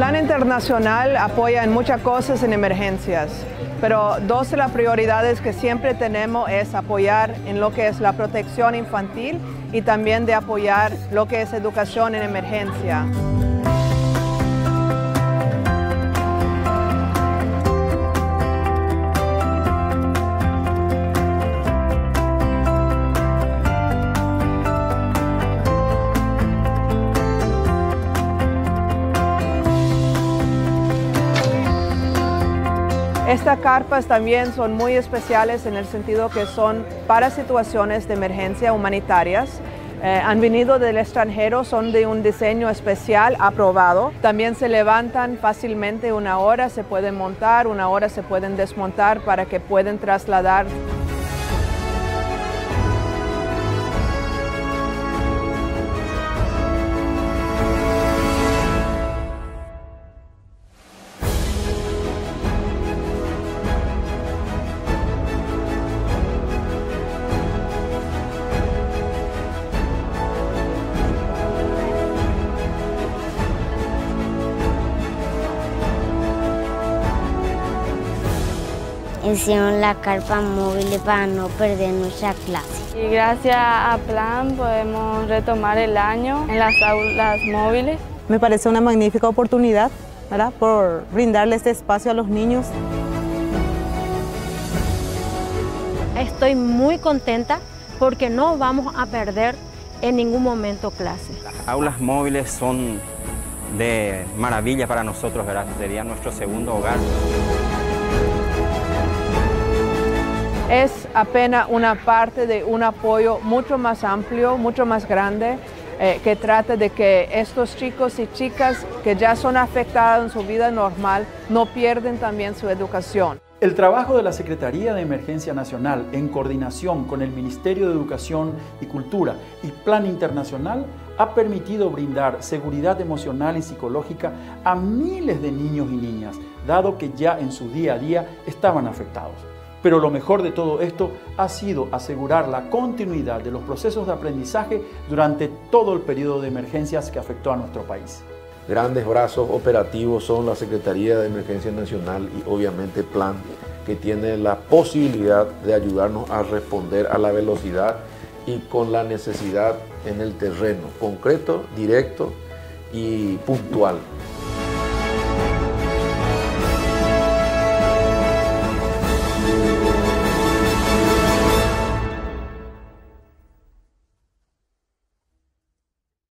Plan Internacional apoya en muchas cosas en emergencias, pero dos de las prioridades que siempre tenemos es apoyar en lo que es la protección infantil y también de apoyar lo que es educación en emergencia. Estas carpas también son muy especiales en el sentido que son para situaciones de emergencia humanitarias. Eh, han venido del extranjero, son de un diseño especial aprobado. También se levantan fácilmente una hora, se pueden montar, una hora se pueden desmontar para que puedan trasladar hicieron la carpa móvil para no perder nuestra clase. Y gracias a Plan podemos retomar el año en las aulas móviles. Me parece una magnífica oportunidad ¿verdad? por brindarle este espacio a los niños. Estoy muy contenta porque no vamos a perder en ningún momento clases. Las aulas móviles son de maravilla para nosotros, ¿verdad? sería nuestro segundo hogar. Es apenas una parte de un apoyo mucho más amplio, mucho más grande, eh, que trata de que estos chicos y chicas que ya son afectados en su vida normal no pierden también su educación. El trabajo de la Secretaría de Emergencia Nacional en coordinación con el Ministerio de Educación y Cultura y Plan Internacional ha permitido brindar seguridad emocional y psicológica a miles de niños y niñas, dado que ya en su día a día estaban afectados. Pero lo mejor de todo esto ha sido asegurar la continuidad de los procesos de aprendizaje durante todo el periodo de emergencias que afectó a nuestro país. Grandes brazos operativos son la Secretaría de Emergencia Nacional y obviamente Plan, que tiene la posibilidad de ayudarnos a responder a la velocidad y con la necesidad en el terreno, concreto, directo y puntual.